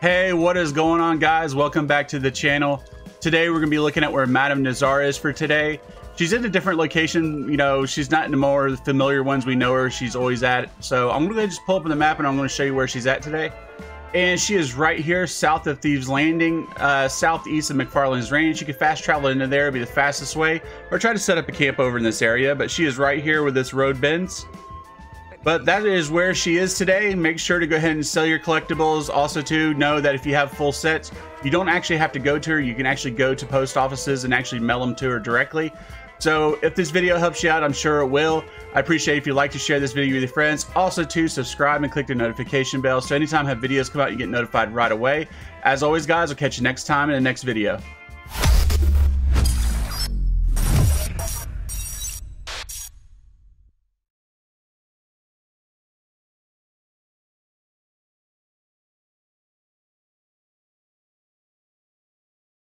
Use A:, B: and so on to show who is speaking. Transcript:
A: Hey, what is going on guys? Welcome back to the channel. Today we're going to be looking at where Madam Nazar is for today. She's in a different location, you know, she's not in the more familiar ones we know her, she's always at. So I'm to just pull up on the map and I'm to show you where she's at today. And she is right here south of Thieves Landing, uh, southeast of MacFarlane's Ranch. You can fast travel into there, be the fastest way, or try to set up a camp over in this area. But she is right here where this road bends. But that is where she is today. Make sure to go ahead and sell your collectibles. Also, to know that if you have full sets, you don't actually have to go to her. You can actually go to post offices and actually mail them to her directly. So if this video helps you out, I'm sure it will. I appreciate if you like to share this video with your friends. Also to subscribe and click the notification bell so anytime I have videos come out, you get notified right away. As always, guys, I'll catch you next time in the next video.